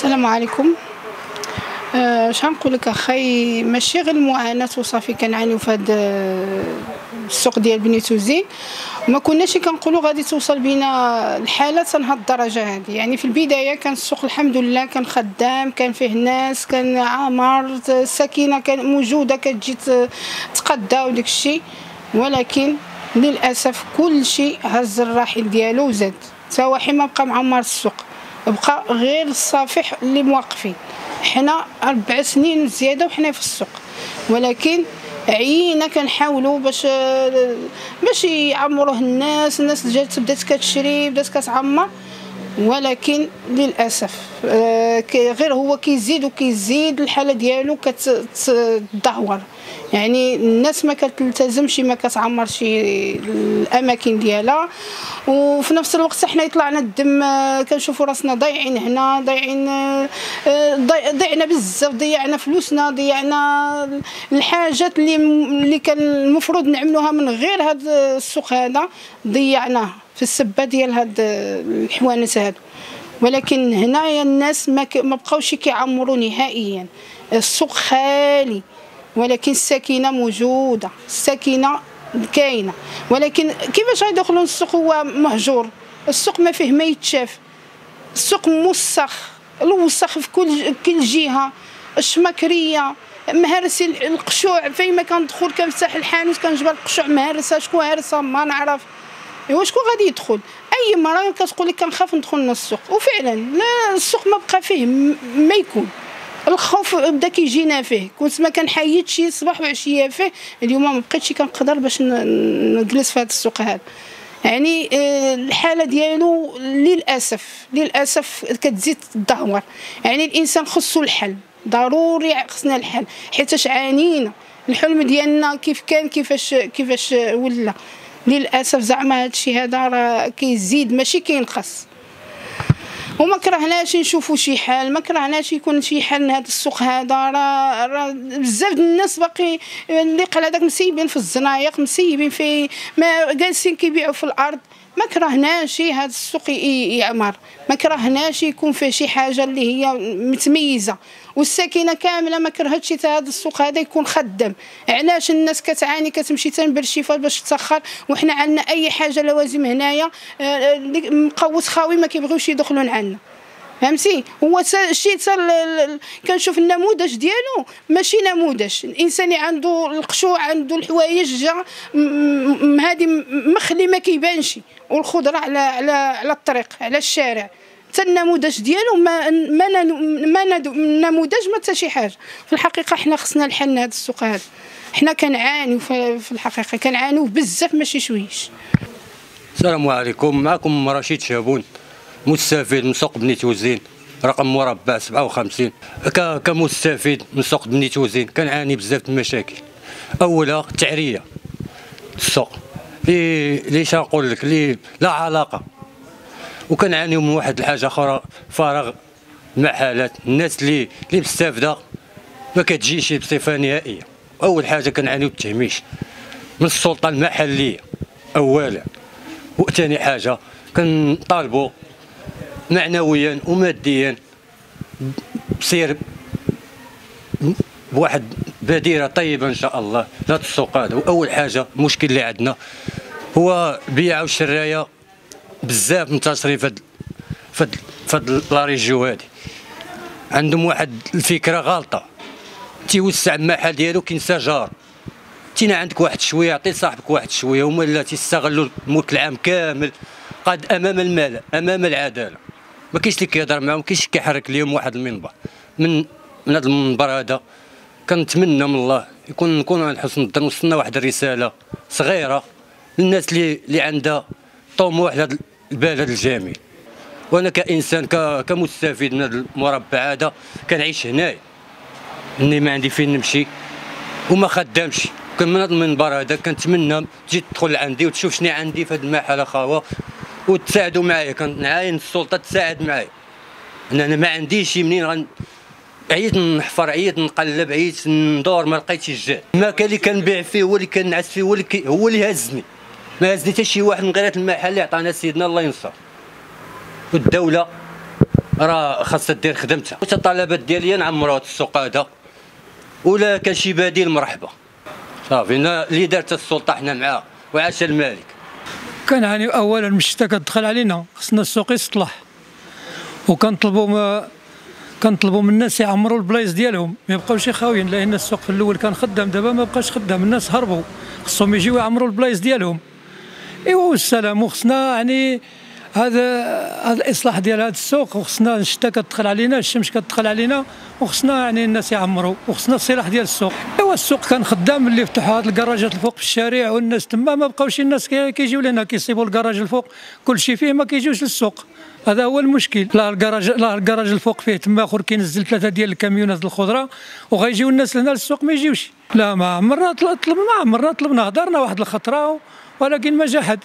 السلام عليكم. اش غنقول لك أخي؟ ماشي غير المعاناة وصافي كنعانيو في هذا السوق ديال بني توزين ما كناش كنقولوا غادي توصل بينا الحالة تنهى الدرجة هذه يعني في البداية كان السوق الحمد لله كان خدام كان فيه ناس كان عامر السكينه كان موجودة كتجي تقدا وداك الشيء. ولكن للأسف كل شيء هز الراحل ديالو وزاد. سواحي ما بقى معمر السوق. بقى غير الصافح اللي موقفين حنا أربع سنين وزياده وحنا في السوق. ولكن عينا كنحاولوا باش باش يعمروه الناس. الناس جات بدات كتشري بدأت كتعمر. ولكن للأسف آه، غير هو كيزيد وكيزيد الحالة ديالو كتدهور يعني الناس ما كتلتزمش ما كتعمرش الأماكن ديالها. وفي نفس الوقت حنا يطلعنا الدم آه، كنشوفوا راسنا ضايعين هنا ضايعين آه، ضيعنا بزاف ضيعنا فلوسنا ضيعنا الحاجات اللي اللي كان المفروض نعملوها من غير هذا السوق هذا ضيعناه في السبة ديال هاد الحوانت هادو. ولكن هنايا الناس ما, ما بقاوش كيعمروا نهائيا. السوق خالي ولكن السكينه موجودة السكينه كاينة. ولكن كيفاش غيدخلوا السوق هو مهجور؟ السوق ما فيه ما يتشاف. السوق موسخ الوسخ في كل كل جهة. الشمكرية مهرسي القشوع فيما كندخل كنفتح الحانوت كنجبر القشوع مهرسة شكون هارسه ما نعرف. ايوا شكون غادي يدخل؟ أي مرة كتقول لك كنخاف ندخل السوق وفعلا لا السوق ما بقى فيه ما يكون. الخوف بدا كيجينا فيه. كنت ما كنحيد شي صباح وعشية فيه اليوم ما بقيتش كنقدر باش نجلس في هذا السوق هذا يعني آه، الحالة ديالو للأسف للأسف كتزيد تدهور يعني الإنسان خصو الحل. ضروري خصنا الحل. حيت عانينا. الحلم ديالنا كيف كان كيفاش كيفاش ولا للأسف زعما هادشي هذا راه كيزيد ماشي كينقص وما كرهناش نشوفوا شي حال ما كرهناش يكون شي حال هذا السوق هذا راه راه بزاف الناس باقي اللي قال هذاك مسيبين في الزنايق مسيبين في ما جالسين كيبيعوا في الأرض. ما كرهناش هذا السوق يعمر. ما كرهناش يكون فيه شي حاجة اللي هي متميزة. والساكنة كاملة ما كرهتش هذا السوق هذا يكون خدام علاش الناس كتعاني كتمشي تنبر الشفا باش تسخر وحنا عندنا أي حاجة لوازم هنايا آه، مقوس خاوي ما كيبغيوش يدخلون عندنا. فهمتي؟ هو الشيء كنشوف النموذج ديالو ماشي نموذج. الإنسان عنده القشوع عنده الحوايج جا هذه مخلي ما كيبانش. والخضرة على على على الطريق على الشارع. حتى النموذج ديالو ما ما ما نموذج ما حتى شي حاجة. في الحقيقة حنا خصنا الحل هذا السوق هذا. حنا كنعانيو في الحقيقة كنعانيو بزاف ماشي شويش. السلام عليكم. معكم رشيد شابون مستفيد من سوق بني توزين رقم مربع 57 كمستفيد من سوق بني توزين كنعاني بزاف المشاكل. أولا التعرية. السوق. اللي ليش نقول لك؟ اللي لا علاقة. وكنعانيو من واحد الحاجة أخرى فراغ المحلات الناس اللي اللي مستافدة ما كتجيش بصفة نهائية. أول حاجة كنعانيو التهميش من السلطة المحلية. أولا. وثاني حاجة كنطالبوا معنويا وماديا. بصير بواحد بديره طيبة إن شاء الله لا السوق هذا. وأول حاجة المشكل اللي عندنا هو البيع والشرايه بزاف منتشرين في فد فد لا ريجيو هادي. عندهم واحد الفكرة غلطه تيوسع المحل ديالو كينسى جار. تينا عندك واحد شوية عطي صاحبك واحد شوية هما لا تيستغلوا الملك العام كامل قاد أمام المال أمام العدالة. ما كاينش اللي كيهضر معاهم كاينش كيحرك لهم واحد المنبر. من من هذا المنبر هذا كنتمنى من الله يكون نكون على حسن الظن وصلنا واحد الرسالة صغيرة للناس اللي اللي عندها طموح لهذا البلد الجميل. وأنا كإنسان كمستفيد من هذا المربع هذا كنعيش هنايا. إني ما عندي فين نمشي وما خدامش. كان من هذا المنبر هذا كنتمنى تجي تدخل عندي وتشوف شنو عندي في هذا المحل اخاوه وتساعدوا معايا. كنعاين السلطة تساعد معايا. أنا ما عنديش منين غن عييت نحفر عييت نقلب عييت ندور ما لقيتش الجهد الماكله اللي كنبيع فيه هو اللي كنعس فيه هو اللي هو اللي هزني. ما هزني حتى شي واحد من غير المحل اللي عطانا سيدنا الله ينصر. والدولة راه خاصها دير خدمتها. الطلبات ديالي نعمروا السوق هذا. ولا كان شي بديل مرحبا. صافي اللي دارت السلطة حنا معاه وعاش الملك. كنعاني أولا من الشتاء كتدخل علينا خصنا السوق يصلح. وكنطلبوا كنطلبوا من الناس يعمروا البلايص ديالهم ما يبقاوش خاويين لأن السوق في الأول كان خدام دابا ما بقاش خدام الناس هربوا. خصهم يجيو يعمروا البلايص ديالهم. إيوا والسلام وخصنا يعني هذا هذا الإصلاح ديال هذا السوق وخصنا الشتاء كتدخل علينا الشمس كتدخل علينا وخصنا يعني الناس يعمروا وخصنا الصلاح ديال السوق. أيوا السوق كان خدام اللي فتحوا هذه الكراجات الفوق في الشارع والناس تما ما بقاوش الناس كيجيو لهنا كيصيبوا الكراج الفوق. كل شيء فيه ما كيجيوش للسوق. هذا هو المشكل. لا الكراج لا الكراج الفوق فيه تما آخر كينزل ثلاثة ديال الكاميونات الخضرة وغيجيو الناس لهنا للسوق ما يجيوش. لا ما عمرنا طلبنا ما عمرنا طلبنا هضرنا واحد الخطرة ولكن ما جا حد.